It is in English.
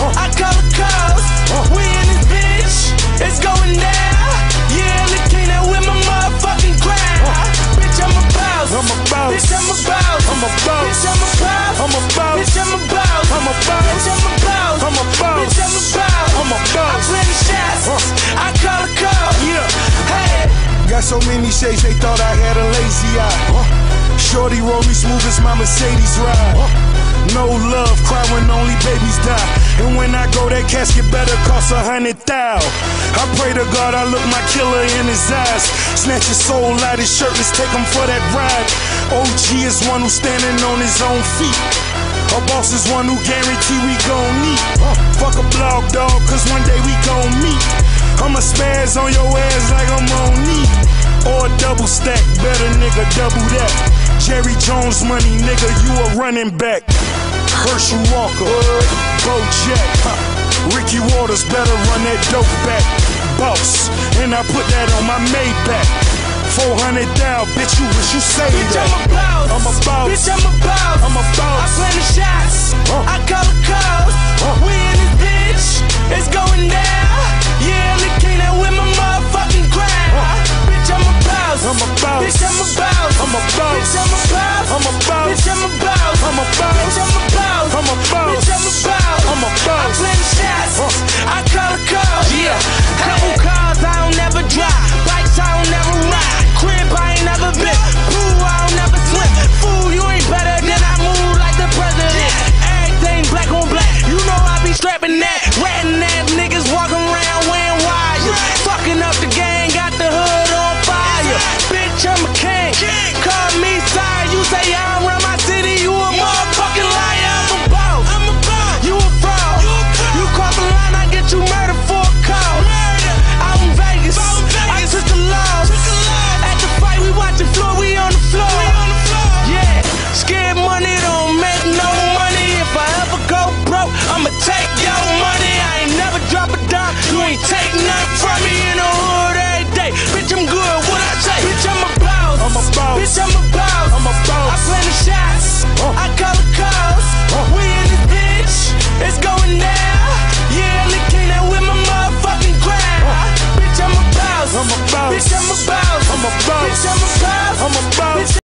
I call the cops. We in this bitch. It's going down. Yeah, look now with my motherfucking crown. Bitch, I'm a boss. I'm a boss. Bitch, I'm a boss. I'm a boss. Bitch, I'm a boss. I'm a boss. Bitch, I'm a boss. I'm a boss. Bitch, I'm a boss. I'm a boss. Bitch, I'm a boss. I'm a boss. I play the shots. I call the cops. Yeah. Hey. Got so many shades, they thought I had a lazy eye. Shorty roll me smooth as my Mercedes ride. No love, cry when only babies die. And when I go, that casket better cost a hundred thou. I pray to God I look my killer in his eyes. Snatch his soul out his shirt, let's take him for that ride. OG is one who's standing on his own feet. A boss is one who guarantee we gon' meet. Fuck a blog dog, cause one day we gon' meet. I'ma spaz on your ass like I'm on knee. Or double stack, better nigga, double that. Jerry Jones money, nigga, you a running back. Herschel Walker, Bo Jack, huh. Ricky Watters better run that dope back. Boss, and I put that on my Maybach. 400 down, bitch, you wish you saved Bitch, that. I'm a boss. I'm a boss. Bitch, I'm a boss. I'm a boss. I play the shots.